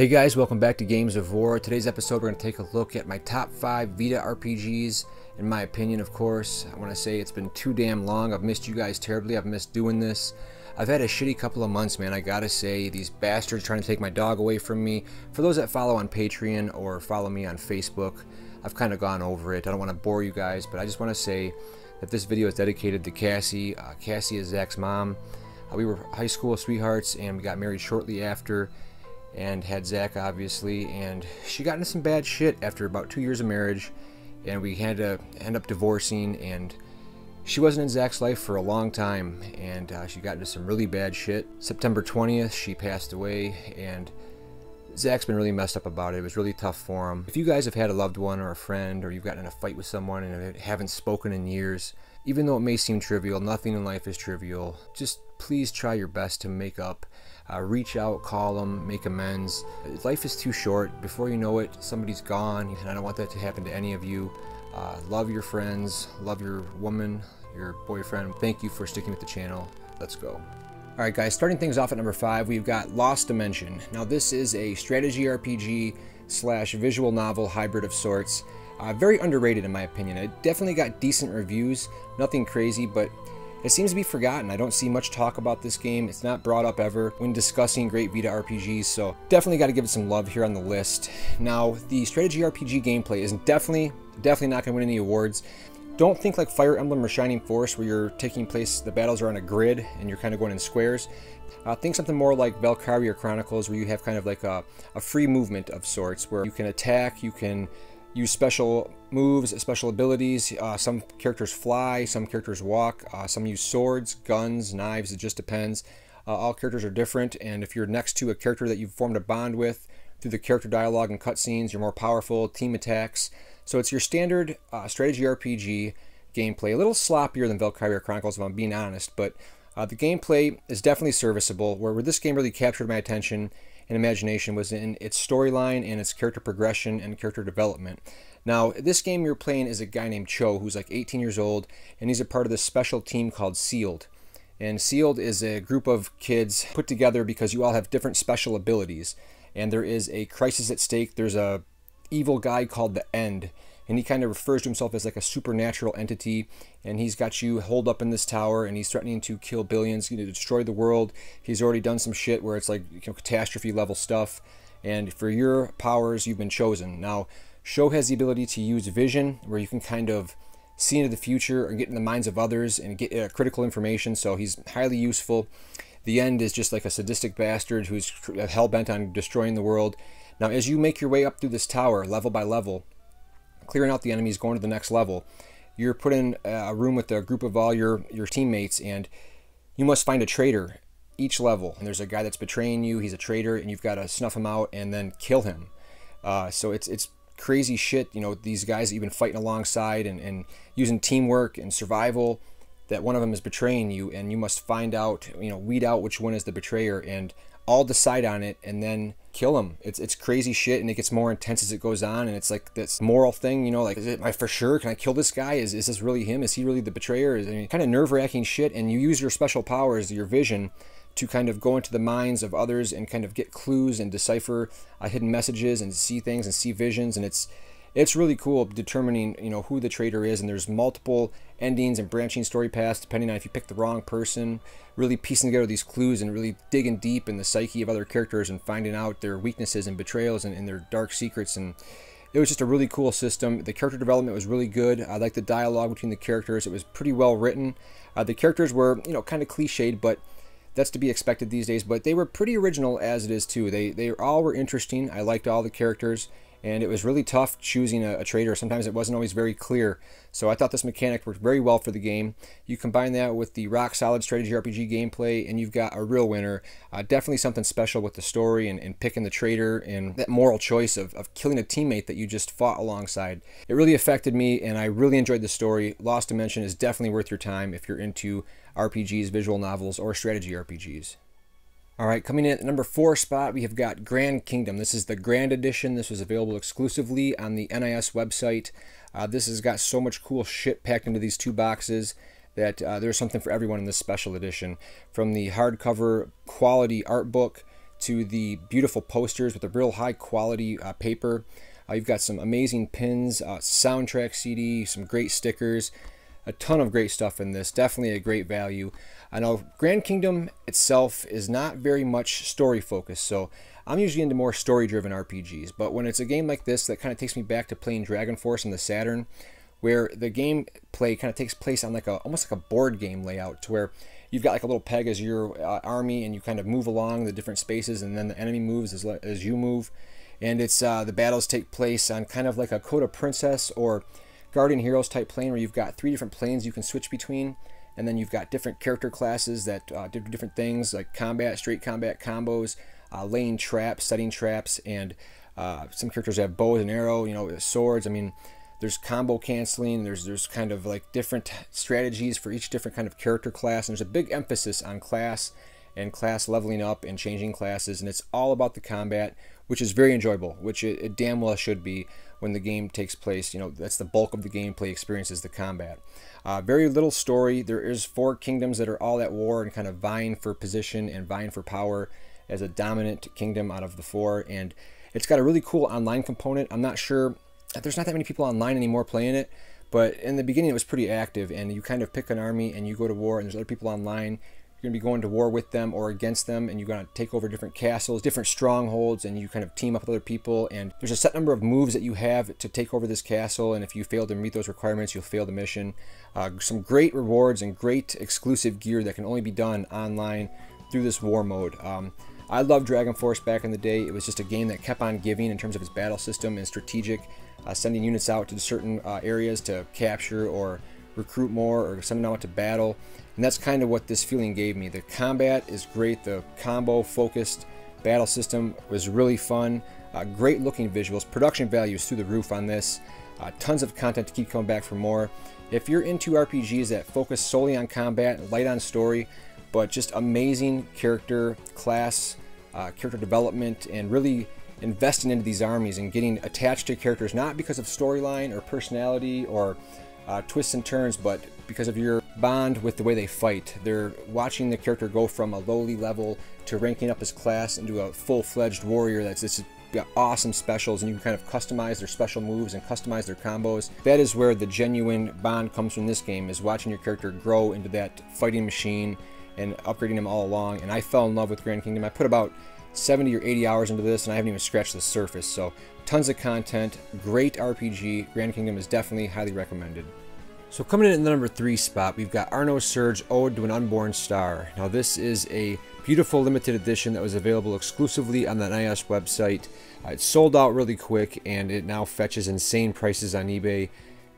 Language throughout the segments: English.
Hey guys, welcome back to Games of War. Today's episode we're going to take a look at my top 5 Vita RPGs, in my opinion of course. I want to say it's been too damn long. I've missed you guys terribly. I've missed doing this. I've had a shitty couple of months, man. I gotta say, these bastards trying to take my dog away from me. For those that follow on Patreon or follow me on Facebook, I've kind of gone over it. I don't want to bore you guys, but I just want to say that this video is dedicated to Cassie. Uh, Cassie is Zach's mom. Uh, we were high school sweethearts and we got married shortly after and had Zach obviously and she got into some bad shit after about two years of marriage and we had to end up divorcing and she wasn't in Zach's life for a long time and uh, she got into some really bad shit. September 20th she passed away and Zach's been really messed up about it. It was really tough for him. If you guys have had a loved one or a friend or you've gotten in a fight with someone and haven't spoken in years, even though it may seem trivial, nothing in life is trivial. Just please try your best to make up. Uh, reach out, call them, make amends. Life is too short. Before you know it, somebody's gone, and I don't want that to happen to any of you. Uh, love your friends, love your woman, your boyfriend. Thank you for sticking with the channel. Let's go. Alright guys, starting things off at number 5, we've got Lost Dimension. Now this is a strategy RPG slash visual novel hybrid of sorts. Uh, very underrated in my opinion. It definitely got decent reviews, nothing crazy, but it seems to be forgotten. I don't see much talk about this game. It's not brought up ever when discussing great Vita RPGs, so definitely got to give it some love here on the list. Now, the strategy RPG gameplay is definitely, definitely not going to win any awards. Don't think like Fire Emblem or Shining Force where you're taking place, the battles are on a grid and you're kind of going in squares. Uh, think something more like Valkyria Chronicles where you have kind of like a, a free movement of sorts where you can attack, you can use special moves, special abilities. Uh, some characters fly, some characters walk, uh, some use swords, guns, knives, it just depends. Uh, all characters are different, and if you're next to a character that you've formed a bond with through the character dialogue and cutscenes, you're more powerful, team attacks. So it's your standard uh, strategy RPG gameplay, a little sloppier than Valkyria Chronicles if I'm being honest, but uh, the gameplay is definitely serviceable, where, where this game really captured my attention and imagination was in its storyline and its character progression and character development. Now, this game you're playing is a guy named Sho who's like 18 years old, and he's a part of this special team called Sealed. And Sealed is a group of kids put together because you all have different special abilities. And there is a crisis at stake. There's a evil guy called the End, and he kind of refers to himself as like a supernatural entity. And he's got you holed up in this tower and he's threatening to kill billions you know destroy the world. He's already done some shit where it's like you know, catastrophe level stuff. And for your powers you've been chosen. Now Sho has the ability to use vision where you can kind of see into the future and get in the minds of others and get uh, critical information. So he's highly useful. The end is just like a sadistic bastard who's hell-bent on destroying the world. Now as you make your way up through this tower level by level clearing out the enemies, going to the next level. You're put in a room with a group of all your, your teammates, and you must find a traitor each level. And there's a guy that's betraying you, he's a traitor, and you've got to snuff him out and then kill him. Uh, so it's, it's crazy shit, you know, these guys that you've been fighting alongside and, and using teamwork and survival that one of them is betraying you and you must find out, you know, weed out which one is the betrayer and all decide on it and then kill him. It's it's crazy shit, and it gets more intense as it goes on. And it's like this moral thing, you know, like is it I for sure? Can I kill this guy? Is is this really him? Is he really the betrayer? Is I mean, kind of nerve wracking shit. And you use your special powers, your vision, to kind of go into the minds of others and kind of get clues and decipher uh, hidden messages and see things and see visions. And it's it's really cool determining you know who the traitor is and there's multiple endings and branching story paths depending on if you pick the wrong person really piecing together these clues and really digging deep in the psyche of other characters and finding out their weaknesses and betrayals and, and their dark secrets and it was just a really cool system. The character development was really good. I liked the dialogue between the characters. It was pretty well written. Uh, the characters were you know kind of cliched but that's to be expected these days but they were pretty original as it is too. They they all were interesting. I liked all the characters and it was really tough choosing a, a, traitor. Sometimes it wasn't always very clear. So I thought this mechanic worked very well for the game. You combine that with the rock solid strategy RPG gameplay, and you've got a real winner. Uh, definitely something special with the story and, and, picking the traitor and that moral choice of, of killing a teammate that you just fought alongside. It really affected me, and I really enjoyed the story. Lost Dimension is definitely worth your time if you're into RPGs, visual novels, or strategy RPGs. All right, coming in at the number four spot, we have got Grand Kingdom. This is the Grand Edition. This was available exclusively on the NIS website. Uh, this has got so much cool shit packed into these two boxes that uh, there's something for everyone in this special edition. From the hardcover quality art book to the beautiful posters with a real high quality uh, paper. Uh, you've got some amazing pins, uh, soundtrack CD, some great stickers, a ton of great stuff in this. Definitely a great value. I know Grand Kingdom itself is not very much story focused, so I'm usually into more story driven RPGs. But when it's a game like this that kind of takes me back to playing Dragon Force on the Saturn, where the gameplay kind of takes place on like a almost like a board game layout, to where you've got like a little peg as your uh, army, and you kind of move along the different spaces, and then the enemy moves as, as you move. And it's uh, the battles take place on kind of like a Coda Princess or Guardian Heroes type plane, where you've got three different planes you can switch between and then you've got different character classes that uh, do different things like combat, straight combat combos, uh, laying traps, setting traps, and uh, some characters have bows and arrow, you know, swords. I mean, there's combo canceling. There's there's kind of like different strategies for each different kind of character class, and there's a big emphasis on class and class leveling up and changing classes, and it's all about the combat, which is very enjoyable, which it, it damn well should be when the game takes place. You know, that's the bulk of the gameplay experience is the combat. Uh, very little story. There is four kingdoms that are all at war and kind of vying for position and vying for power as a dominant kingdom out of the four. And it's got a really cool online component. I'm not sure, there's not that many people online anymore playing it, but in the beginning it was pretty active and you kind of pick an army and you go to war and there's other people online you're going to be going to war with them or against them, and you're going to take over different castles, different strongholds, and you kind of team up with other people. And there's a set number of moves that you have to take over this castle, and if you fail to meet those requirements, you'll fail the mission. Uh, some great rewards and great exclusive gear that can only be done online through this war mode. Um, I loved Dragon Force back in the day. It was just a game that kept on giving in terms of its battle system and strategic, uh, sending units out to certain uh, areas to capture or recruit more or send them out to battle. And that's kind of what this feeling gave me. The combat is great. The combo focused battle system was really fun. Uh, great looking visuals. Production value is through the roof on this. Uh, tons of content to keep coming back for more. If you're into RPGs that focus solely on combat, light on story, but just amazing character, class, uh, character development, and really investing into these armies and getting attached to characters, not because of storyline or personality or uh, twists and turns, but because of your bond with the way they fight. They're watching the character go from a lowly level to ranking up his class into a full-fledged warrior that's this awesome specials and you can kind of customize their special moves and customize their combos. That is where the genuine bond comes from this game is watching your character grow into that fighting machine and upgrading them all along. And I fell in love with Grand Kingdom. I put about 70 or 80 hours into this and I haven't even scratched the surface. So tons of content, great RPG. Grand Kingdom is definitely highly recommended. So coming in at the number three spot, we've got Ar nosurge Ode to an Unborn Star. Now this is a beautiful limited edition that was available exclusively on the NIS website. Uh, it sold out really quick and it now fetches insane prices on eBay.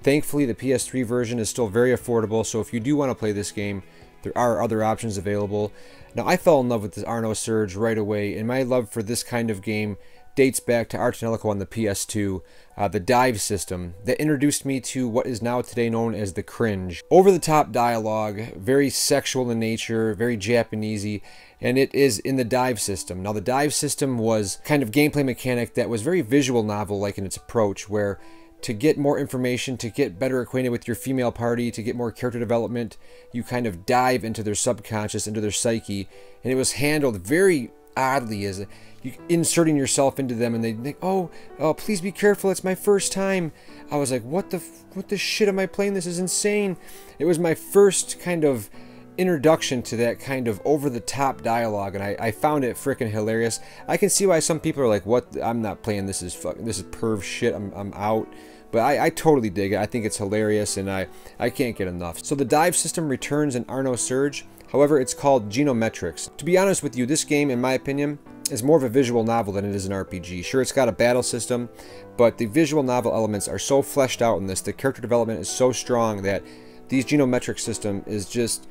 Thankfully the PS3 version is still very affordable, so if you do want to play this game, there are other options available. Now I fell in love with this Ar nosurge right away, and my love for this kind of game dates back to Ar tonelico on the PS2, uh, the dive system that introduced me to what is now today known as the cringe. Over the top dialogue, very sexual in nature, very Japanesey, and it is in the dive system. Now, the dive system was kind of gameplay mechanic that was very visual novel like in its approach, where to get more information, to get better acquainted with your female party, to get more character development, you kind of dive into their subconscious, into their psyche, and it was handled very oddly as you inserting yourself into them and they think oh oh please be careful it's my first time. I was like what the what the shit am i playing? This is insane. It was my first kind of introduction to that kind of over-the-top dialogue and I, I found it freaking hilarious. I can see why some people are like what i'm not playing this is fuck this is perv shit i'm, I'm out but I, I, totally dig it. I think it's hilarious and I, I can't get enough. So the dive system returns in Ar nosurge. However, it's called Genometrics. To be honest with you, this game, in my opinion, is more of a visual novel than it is an RPG. Sure, it's got a battle system, but the visual novel elements are so fleshed out in this. The character development is so strong that these genometric system is just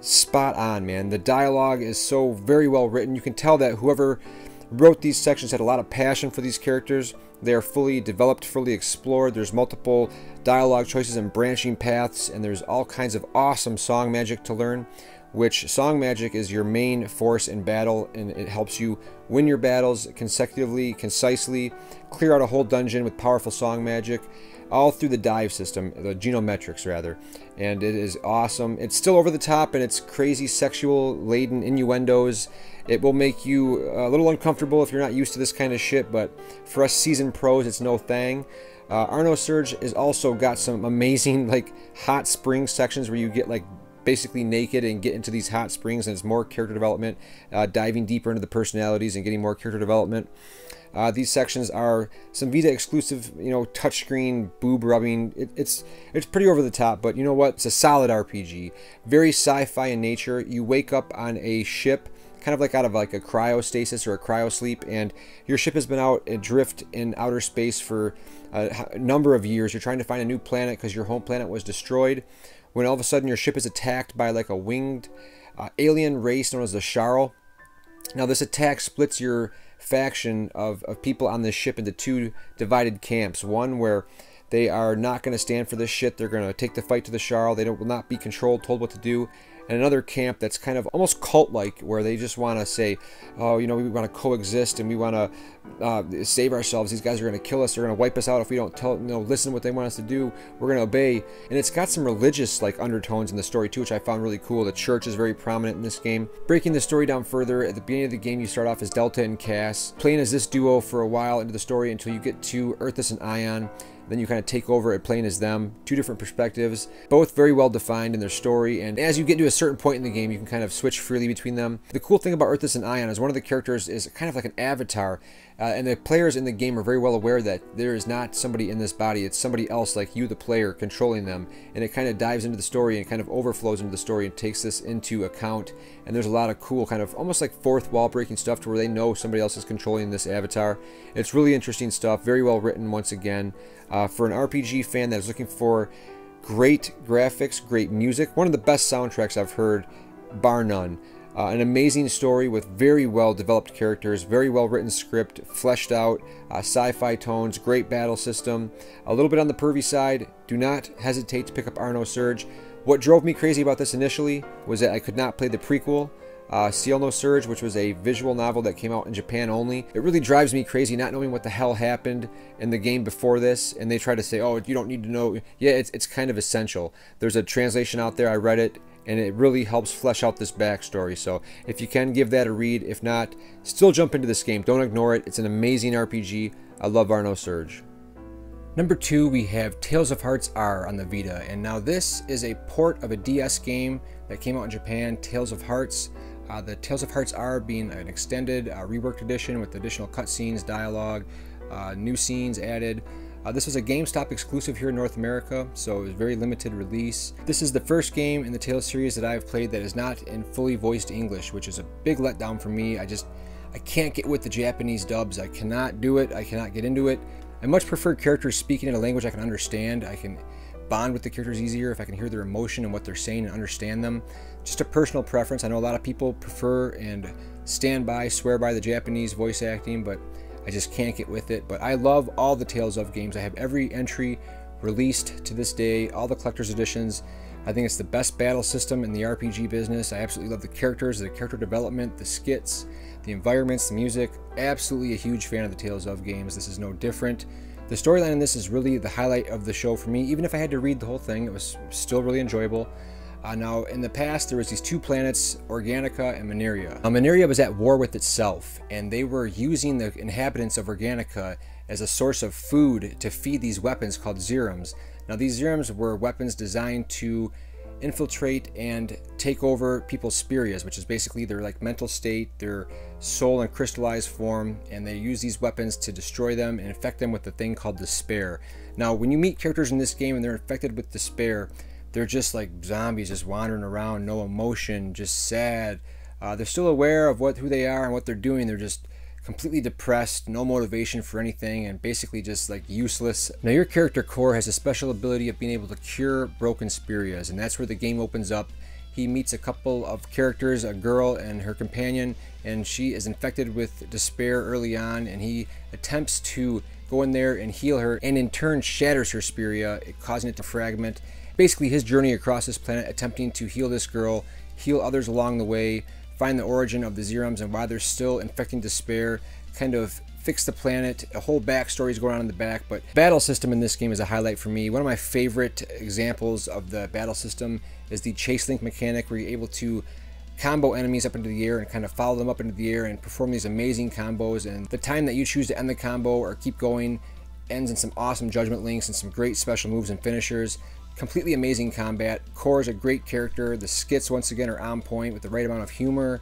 spot on, man. The dialogue is so very well written. You can tell that whoever wrote these sections had a lot of passion for these characters. They are fully developed, fully explored. There's multiple dialogue choices and branching paths, and there's all kinds of awesome song magic to learn which Song Magic is your main force in battle and it helps you win your battles consecutively, concisely, clear out a whole dungeon with powerful Song Magic. all through the dive system, the genometrics rather, and it is awesome. It's still over the top and it's crazy sexual laden innuendos. It will make you a little uncomfortable if you're not used to this kind of shit, but for us seasoned pros, it's no thing. Uh, Ar nosurge has also got some amazing like hot spring sections where you get like basically naked and get into these hot springs and it's more character development, uh, diving deeper into the personalities and getting more character development. Uh, these sections are some Vita exclusive, you know, touchscreen boob rubbing. It, it's it's pretty over the top, but you know what? It's a solid RPG. Very sci-fi in nature. You wake up on a ship, kind of like out of like a cryostasis or a cryosleep, and your ship has been out adrift in outer space for a number of years. You're trying to find a new planet because your home planet was destroyed. When all of a sudden your ship is attacked by like a winged uh, alien race known as the Sharl. Now this attack splits your faction of, of people on this ship into two divided camps. One where they are not going to stand for this shit. They're going to take the fight to the Sharl. They will not be controlled, told what to do and another camp that's kind of almost cult-like, where they just want to say, "Oh, you know, we want to coexist and we want to uh, save ourselves. These guys are going to kill us. They're going to wipe us out if we don't tell, you know, listen to what they want us to do. We're going to obey." And it's got some religious like undertones in the story too, which I found really cool. The church is very prominent in this game. Breaking the story down further, at the beginning of the game, you start off as Delta and Cass, playing as this duo for a while into the story until you get to Earthes and Ion. Then you kind of take over at playing as them. Two different perspectives, both very well defined in their story. And as you get to a certain point in the game, you can kind of switch freely between them. The cool thing about Earthes and Ion is one of the characters is kind of like an avatar. Uh, and the players in the game are very well aware that there is not somebody in this body. It's somebody else like you, the player, controlling them. And it kind of dives into the story and kind of overflows into the story and takes this into account. And there's a lot of cool kind of almost like fourth wall breaking stuff to where they know somebody else is controlling this avatar. It's really interesting stuff. Very well written once again. Uh, for an RPG fan that is looking for great graphics, great music, one of the best soundtracks I've heard, bar none. Uh, an amazing story with very well developed characters, very well written script, fleshed out, uh, sci fi tones, great battle system. A little bit on the pervy side. Do not hesitate to pick up Ar nosurge. What drove me crazy about this initially was that I could not play the prequel, uh, Ciel nosurge, which was a visual novel that came out in Japan only. It really drives me crazy not knowing what the hell happened in the game before this, and they try to say, oh, you don't need to know. Yeah, it's, it's kind of essential. There's a translation out there, I read it, and it really helps flesh out this backstory. So if you can give that a read, if not, still jump into this game. Don't ignore it. It's an amazing RPG. I love Ar nosurge. Number two, we have Tales of Hearts R on the Vita, and now this is a port of a DS game that came out in Japan, Tales of Hearts. Uh, the Tales of Hearts R being an extended, uh, reworked edition with additional cutscenes, dialogue, uh, new scenes added. Uh, this was a GameStop exclusive here in North America, so it was very limited release. This is the first game in the Tales series that I've played that is not in fully voiced English, which is a big letdown for me. I just, I can't get with the Japanese dubs. I cannot do it. I cannot get into it. I much prefer characters speaking in a language I can understand. I can bond with the characters easier if I can hear their emotion and what they're saying and understand them. Just a personal preference. I know a lot of people prefer and stand by, swear by the Japanese voice acting, but I just can't get with it. But I love all the Tales of games. I have every entry released to this day, all the collector's editions. I think it's the best battle system in the RPG business. I absolutely love the characters, the character development, the skits, the environments, the music. Absolutely a huge fan of the Tales of games. This is no different. The storyline in this is really the highlight of the show for me. Even if I had to read the whole thing, it was still really enjoyable. Uh, now, in the past, there was these two planets, Organica and Mineria. Uh, Mineria was at war with itself, and they were using the inhabitants of Organica as a source of food to feed these weapons called Xeroms. Now, these Xeroms were weapons designed to infiltrate and take over people's spirias, which is basically their like mental state, their soul in crystallized form, and they use these weapons to destroy them and infect them with the thing called despair. Now, when you meet characters in this game and they're infected with despair, they're just like zombies just wandering around no emotion just sad. Uh, they're still aware of what who they are and what they're doing. They're just completely depressed no motivation for anything and basically just like useless. Now your character Kor has a special ability of being able to cure broken spirias and that's where the game opens up. He meets a couple of characters a girl and her companion and she is infected with despair early on and he attempts to go in there and heal her and in turn shatters her spiria causing it to fragment basically his journey across this planet attempting to heal this girl, heal others along the way, find the origin of the Xeroms and why they're still infecting despair, kind of fix the planet, a whole backstory is going on in the back, but battle system in this game is a highlight for me. One of my favorite examples of the battle system is the chase link mechanic where you're able to combo enemies up into the air and kind of follow them up into the air and perform these amazing combos. And the time that you choose to end the combo or keep going ends in some awesome judgment links and some great special moves and finishers completely amazing combat Kor is a great character the skits once again are on point with the right amount of humor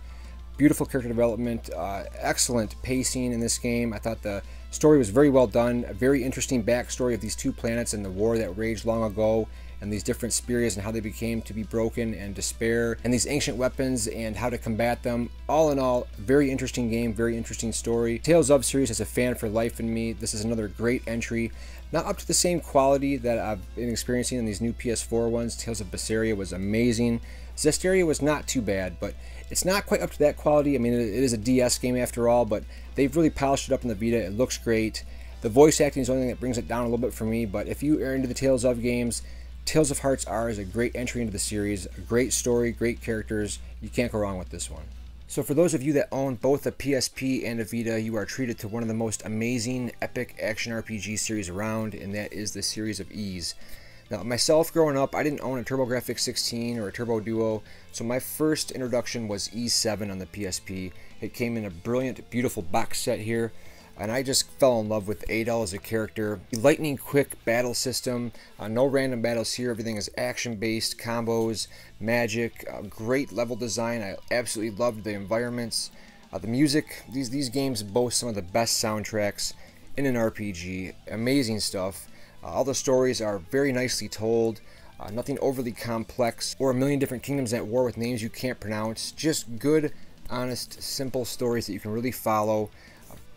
beautiful character development uh, excellent pacing in this game i thought the story was very well done a very interesting backstory of these two planets and the war that raged long ago and these different spheres and how they became to be broken and despair and these ancient weapons and how to combat them. All in all, very interesting game, very interesting story. Tales of series has a fan for life in me. This is another great entry. Not up to the same quality that I've been experiencing in these new PS4 ones. Tales of Berseria was amazing. Zestiria was not too bad, but it's not quite up to that quality. I mean, it is a DS game after all, but they've really polished it up in the Vita. It looks great. The voice acting is the only thing that brings it down a little bit for me, but if you are into the Tales of games, Tales of Hearts R is a great entry into the series, a great story, great characters. You can't go wrong with this one. So for those of you that own both a PSP and a Vita, you are treated to one of the most amazing epic action RPG series around, and that is the series of Ys. Now, myself growing up, I didn't own a TurboGrafx 16 or a Turbo Duo, so my first introduction was Ys 7 on the PSP. It came in a brilliant, beautiful box set here and I just fell in love with Adol as a character. Lightning quick battle system, uh, no random battles here, everything is action based, combos, magic, uh, great level design. I absolutely loved the environments. Uh, the music, these, these games boast some of the best soundtracks in an RPG. Amazing stuff. Uh, all the stories are very nicely told. Uh, nothing overly complex or a million different kingdoms at war with names you can't pronounce. Just good, honest, simple stories that you can really follow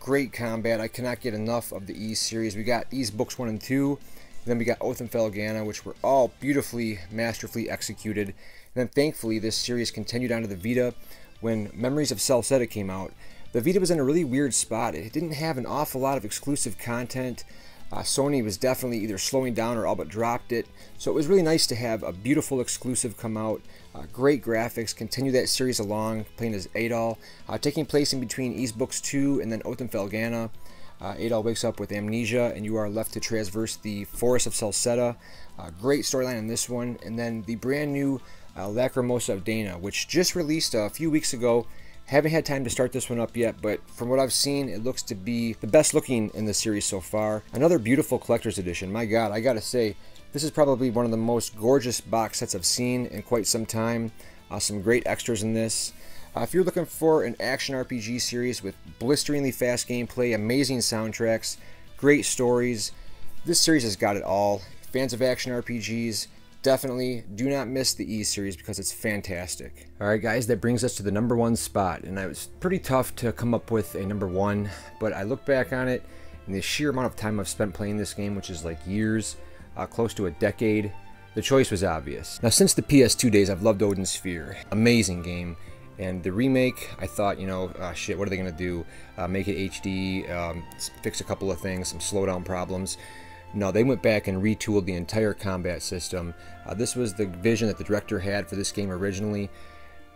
great combat. I cannot get enough of the Ys series. We got Ys books 1 and 2. Then we got Oath and Felghana, which were all beautifully, masterfully executed. And then thankfully, this series continued on to the Vita when Memories of Celceta came out. The Vita was in a really weird spot. It didn't have an awful lot of exclusive content. Uh, Sony was definitely either slowing down or all but dropped it. So it was really nice to have a beautiful exclusive come out. Uh, great graphics, continue that series along, playing as Adol. Uh, taking place in between Ys Books 2 and then Oath and Felghana. Uh, Adol wakes up with amnesia and you are left to traverse the Forest of Celceta. Uh, great storyline in this one. And then the brand new uh, Lacrimosa of Dana, which just released a few weeks ago haven't had time to start this one up yet, but from what I've seen, it looks to be the best looking in the series so far. Another beautiful collector's edition. My god, I gotta say, this is probably one of the most gorgeous box sets I've seen in quite some time. Uh, some great extras in this. Uh, if you're looking for an action RPG series with blisteringly fast gameplay, amazing soundtracks, great stories, this series has got it all. Fans of action RPGs, definitely do not miss the E series because it's fantastic. Alright guys, that brings us to the number one spot, and it was pretty tough to come up with a number one, but I look back on it, and the sheer amount of time I've spent playing this game, which is like years, uh, close to a decade, the choice was obvious. Now since the PS2 days, I've loved Odin Sphere. Amazing game. And the remake, I thought, you know, uh, shit, what are they going to do? Uh, make it HD, um, fix a couple of things, some slowdown problems. No, they went back and retooled the entire combat system. Uh, this was the vision that the director had for this game originally.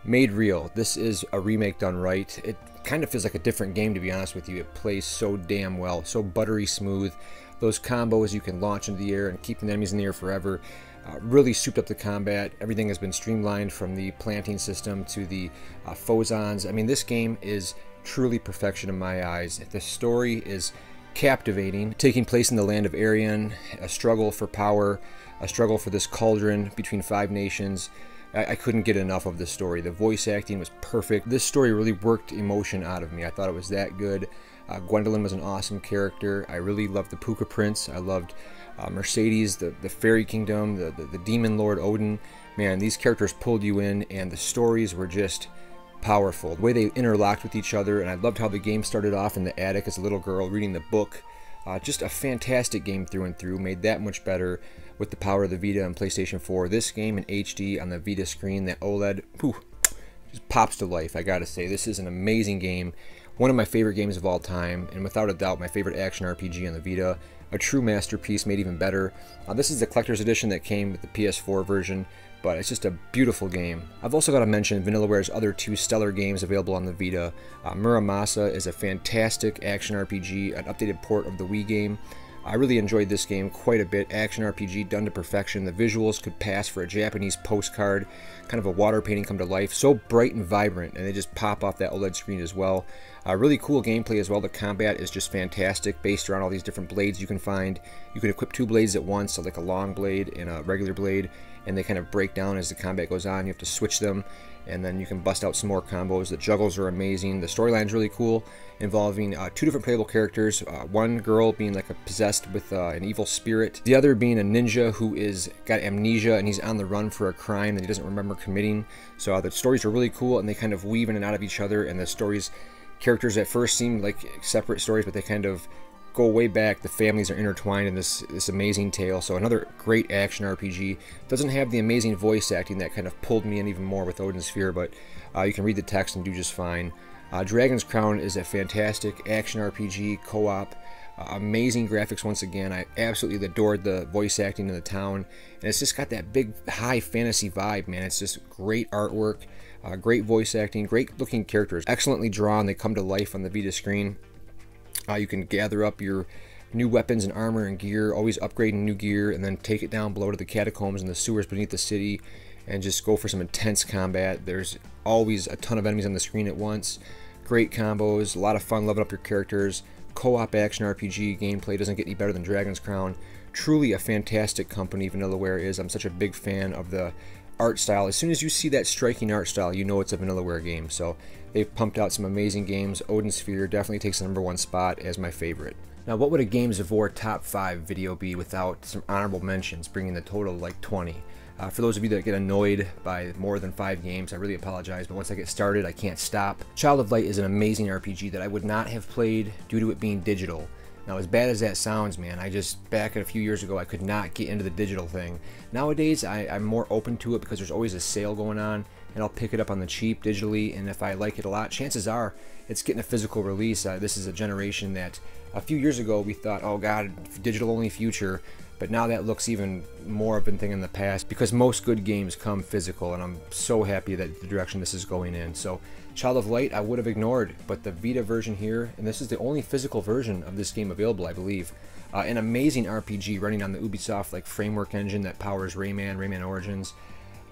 Made real. This is a remake done right. It kind of feels like a different game to be honest with you. It plays so damn well, so buttery smooth. Those combos you can launch into the air and keep the enemies in the air forever. Uh, really souped up the combat. Everything has been streamlined from the planting system to the uh, phozons. I mean, this game is truly perfection in my eyes. The story is captivating, taking place in the land of Erion, a struggle for power, a struggle for this cauldron between five nations. I, I couldn't get enough of this story. The voice acting was perfect. This story really worked emotion out of me. I thought it was that good. Uh, Gwendolyn was an awesome character. I really loved the Pooka Prince. I loved uh, Mercedes, the, the Fairy Kingdom, the, the, the Demon Lord Odin. Man, these characters pulled you in, and the stories were just powerful. The way they interlocked with each other, and I loved how the game started off in the attic as a little girl reading the book. Uh, just a fantastic game through and through, made that much better with the power of the Vita and PlayStation 4. This game in HD on the Vita screen, that OLED, whew, just pops to life, I gotta say. This is an amazing game, one of my favorite games of all time, and without a doubt my favorite action RPG on the Vita. A true masterpiece, made even better. Uh, this is the collector's edition that came with the PS4 version. But it's just a beautiful game. I've also got to mention Vanillaware's other two stellar games available on the Vita. Uh, Muramasa is a fantastic action RPG, an updated port of the Wii game. I really enjoyed this game quite a bit. Action RPG done to perfection. The visuals could pass for a Japanese postcard, kind of a water painting come to life. So bright and vibrant, and they just pop off that OLED screen as well. Uh, really cool gameplay as well. The combat is just fantastic, based around all these different blades you can find. You can equip two blades at once, so like a long blade and a regular blade, and they kind of break down as the combat goes on. You have to switch them, and then you can bust out some more combos. The juggles are amazing. The storyline's really cool, involving uh, two different playable characters. Uh, one girl being like a possessed with uh, an evil spirit, the other being a ninja who is got amnesia and he's on the run for a crime that he doesn't remember committing. So uh, the stories are really cool, and they kind of weave in and out of each other, and the stories characters at first seem like separate stories, but they kind of go way back. The families are intertwined in this this amazing tale. So another great action RPG. Doesn't have the amazing voice acting that kind of pulled me in even more with Odin Sphere, but uh, you can read the text and do just fine. Uh, Dragon's Crown is a fantastic action RPG co-op. Uh, amazing graphics once again. I absolutely adored the voice acting in the town, and it's just got that big high fantasy vibe, man. It's just great artwork. Uh, great voice acting, great looking characters, excellently drawn. They come to life on the Vita screen. Uh, you can gather up your new weapons and armor and gear, always upgrading new gear, and then take it down below to the catacombs and the sewers beneath the city and just go for some intense combat. There's always a ton of enemies on the screen at once. Great combos, a lot of fun leveling up your characters. Co-op action RPG gameplay doesn't get any better than Dragon's Crown. Truly a fantastic company Vanillaware is. I'm such a big fan of the art style. As soon as you see that striking art style, you know it's a Vanillaware game. So they've pumped out some amazing games. Odin Sphere definitely takes the number one spot as my favorite. Now, what would a Games of War top 5 video be without some honorable mentions, bringing the total like 20? Uh, for those of you that get annoyed by more than five games, I really apologize, but once I get started, I can't stop. Child of Light is an amazing RPG that I would not have played due to it being digital. Now, as bad as that sounds, man, I just, back a few years ago, I could not get into the digital thing. Nowadays, I, am more open to it because there's always a sale going on, and I'll pick it up on the cheap digitally, and if I like it a lot, chances are it's getting a physical release. Uh, this is a generation that a few years ago we thought, oh god, digital only future, but now that looks even more of a thing in the past because most good games come physical, and I'm so happy that the direction this is going in. So Child of Light I would have ignored, but the Vita version here, and this is the only physical version of this game available, I believe. Uh, an amazing RPG running on the Ubisoft like framework engine that powers Rayman, Rayman Origins.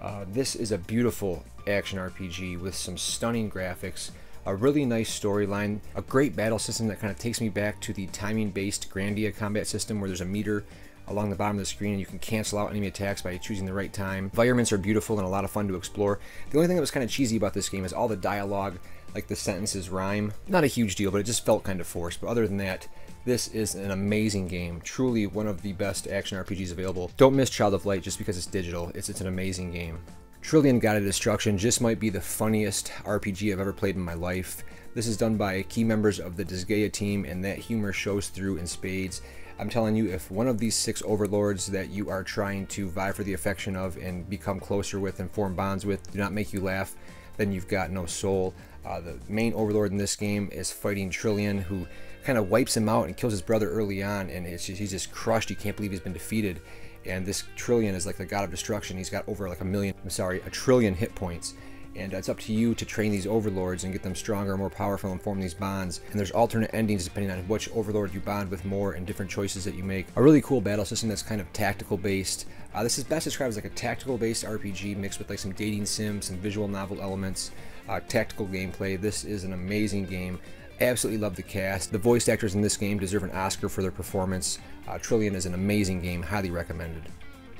Uh, this is a beautiful action RPG with some stunning graphics, a really nice storyline, a great battle system that kind of takes me back to the timing-based Grandia combat system where there's a meter along the bottom of the screen and you can cancel out enemy attacks by choosing the right time. Environments are beautiful and a lot of fun to explore. The only thing that was kind of cheesy about this game is all the dialogue, like the sentences rhyme. Not a huge deal, but it just felt kind of forced. But other than that, this is an amazing game. Truly one of the best action RPGs available. Don't miss Child of Light just because it's digital. It's, it's an amazing game. Trillion God of Destruction just might be the funniest RPG I've ever played in my life. This is done by key members of the Disgaea team, and that humor shows through in spades. I'm telling you, if one of these six overlords that you are trying to vie for the affection of and become closer with and form bonds with do not make you laugh, then you've got no soul. Uh, the main overlord in this game is fighting Trillion, who kind of wipes him out and kills his brother early on, and just, he's just crushed. He can't believe he's been defeated. And this Trillion is like the god of destruction. He's got over like a million, I'm sorry, a trillion hit points and it's up to you to train these overlords and get them stronger, more powerful, and form these bonds. And there's alternate endings depending on which overlord you bond with more and different choices that you make. A really cool battle system that's kind of tactical based. Uh, this is best described as like a tactical based RPG mixed with like some dating sim, some visual novel elements, uh, tactical gameplay. This is an amazing game. Absolutely love the cast. The voice actors in this game deserve an Oscar for their performance. Uh, Trillion is an amazing game, highly recommended.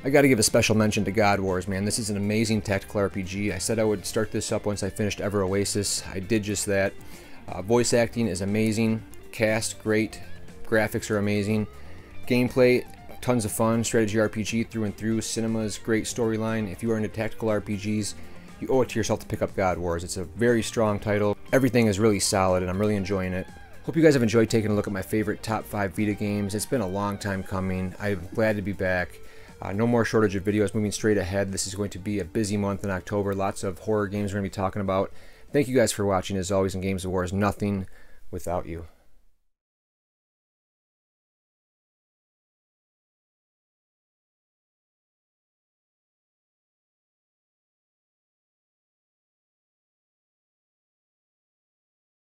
I gotta give a special mention to God Wars, man. This is an amazing tactical RPG. I said I would start this up once I finished Ever Oasis. I did just that. Uh, voice acting is amazing. Cast, great. Graphics are amazing. Gameplay, tons of fun. Strategy RPG through and through. Cinema's great storyline. If you are into tactical RPGs, you owe it to yourself to pick up God Wars. It's a very strong title. Everything is really solid, and I'm really enjoying it. Hope you guys have enjoyed taking a look at my favorite top 5 Vita games. It's been a long time coming. I'm glad to be back. Uh, no more shortage of videos moving straight ahead. This is going to be a busy month in October. Lots of horror games we're going to be talking about. Thank you guys for watching. As always, in Games of War is nothing without you.